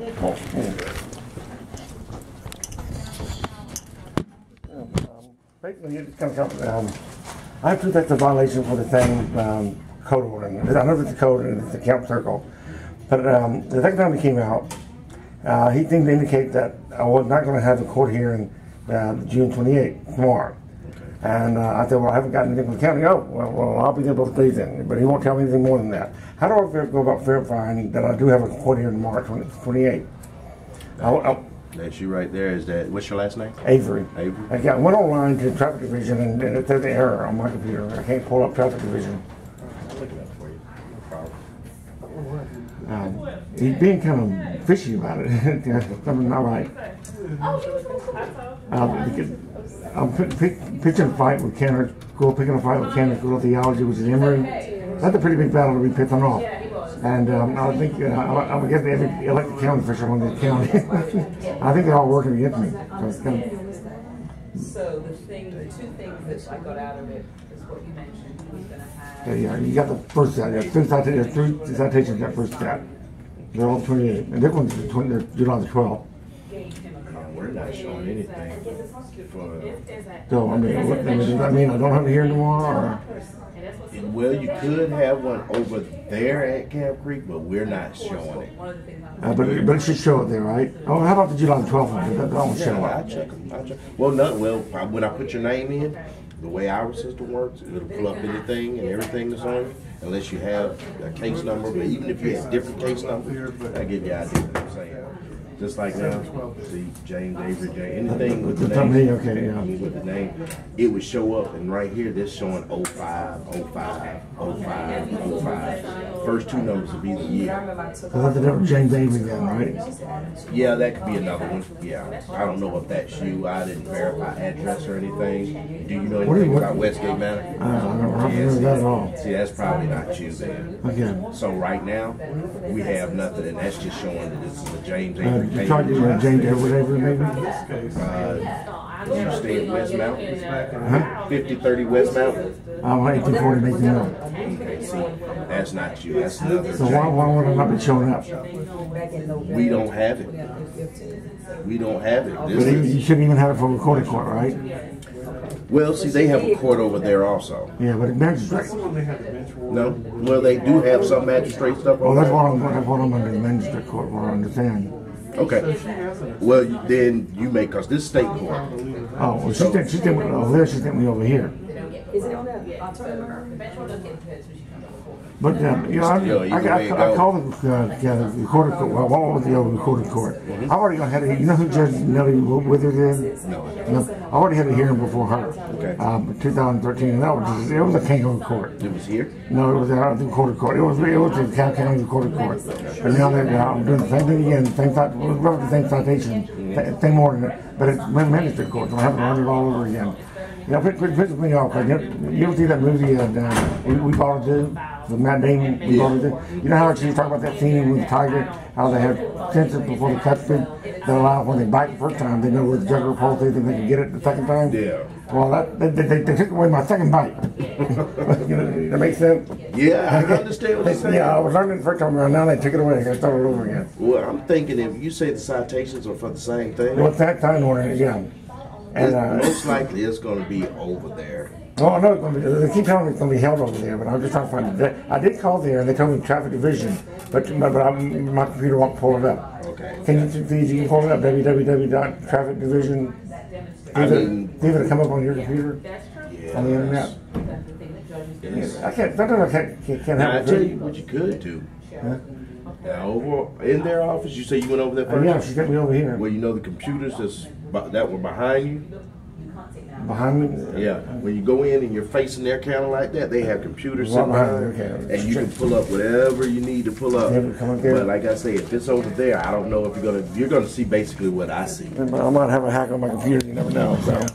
Um, Basically, gonna come, um, I proved that's a violation for the same, um, code ordinance. I know it's a code and it's a count circle. But, um, the second time he came out, uh, he seemed to indicate that I was not gonna have the court hearing, uh, June twenty-eighth, tomorrow. And, uh, I said, well, I haven't got anything from the county. Oh, well, well, I'll be there both days then. But he won't tell me anything more than that. How do I go about verifying that I do have a court hearing tomorrow, twenty-eighth? That's you right there. Is that what's your last name? Avery. Avery. I got, went online to traffic division and, and it says the error on my computer. I can't pull up traffic division. I'll look it up for you. No problem. Um, he's being kind of fishy about it. Something not right. Because um, I'm pick, pitching a fight with Kennard, go picking a fight with Kennard, go to theology, which is Emory. That's a pretty big battle to be picking off. And um, I think uh, I'm against every elected county official in the county. I think they're all working against me. So, kind of, so the thing, the two things that I got out of it is what you mentioned. So yeah, you got the first set. Yeah, three, three citations that first set. They're all 28. And this one's the 20, July the 12th mean, we're not showing anything uh, No, I mean, what, I mean, does mean I don't have to hear tomorrow and well, you could have one over there at Camp Creek, but we're not showing it. Uh, but, it- but it should show it there, right? Oh, how about the July twelfth one? That, that will show Yeah, I up. I check. Well, not, well, when I put your name in, the way our system works, it'll pull up anything and everything that's on it, unless you have a case number, but even if you have different case number, I give you an idea of what I'm saying. Just like now, see, James Avery, James, anything with the name. okay, yeah. With the name, it would show up, and right here, this showing 05, 05, 05, 05. First two numbers would be the year. So that's the different James Avery then, right? Yeah, that could be another one. Yeah, I don't know if that's you. I didn't verify address or anything. Do you know you- anything what- about Westgate Manor? I don't, I don't remember that at all. See, that's probably not you then. Okay. So right now, we have nothing, and that's just showing that this is a James Uh, Avery you tried to, uh, case. James Avery, whatever, maybe? Uh, you stay in West Mountain, Huh? fifty thirty West Mountain. I'm eighteen forty, make me. Okay, see, that's not you. That's another So why, why would I not be showing up? We don't have it. We don't have it. This you, is, you shouldn't even have it for recorded court, right? well, see, they have a court over there also. Yeah, but it's magistrate. No? Well, they do have some magistrate stuff Well, that's what I'm, that's what I'm under the magistrate court, what I understand. Okay. Well, then you make, cause this state court. Oh, well, she sent, she sent me over there, she sent me over here. Is it on the, I'll turn it around. Eventually look into it, so she comes to. But, uh, you know, I, Still, I, either I, way it I go. called the, uh, yeah, the recorded court, well, what was the old recorded court? I already gonna had a, you know who Judge Nellie Withers is? No. No, I already had a hearing before her. Okay. Um, 2013, and that was, it was a kangaroo court. It was here? No, it was uh, the recorded court. It was, it was DeKalb County recorded court. But now that uh, I'm doing the same thing again, same, cit- well, roughly the same citation, same order, but it's magistrate court, so I have to run it all over again. You know, it it pisses me off, 'cause you, ever see that movie, uh, uh, we, We Bought a Zoo, with Matt Damon, we bought to? You know how she talk about that scene with the tiger, how they have sensors before the cut speed, that allow when they bite the first time, they know where the jugular pulse is and they can get it the second time? Yeah. Well, that, they, they, they took away my second bite. you know, that makes sense? Yeah, I understand what you're saying. Yeah, I was learning the first time around, now they took it away, I start it over again. Well, I'm thinking if you say the citations are for the same thing, What's that time order, yeah. And, uh, most likely it's gonna be over there. well, I know it's gonna be, they keep telling me it's gonna be held over there, but I'm just trying to find it. I did call there, and they told me traffic division, but, but I, my computer won't pull it up. Okay. Can you, please, you can pull it up, www.trafficdivision, I mean- leave it come up on your computer, That's true. on the internet? That's the thing that judges do. Yeah, I can't, sometimes I can't, can't, can't Now, I have tell it. you what you could do. Now, over in their office, you say you went over there Uh, first? Yeah, she got me over here, Well, you know the computers that's, bu- that were behind you? behind me. Yeah, when you go in and you're facing their counter like that, they have computers sitting behind you, okay. and you can pull up whatever you need to pull up. Yeah, but come up there. But like I say, if it's over there, I don't know if you're gonna you're gonna see basically what I see. I might have a hack on my computer, you never know, so.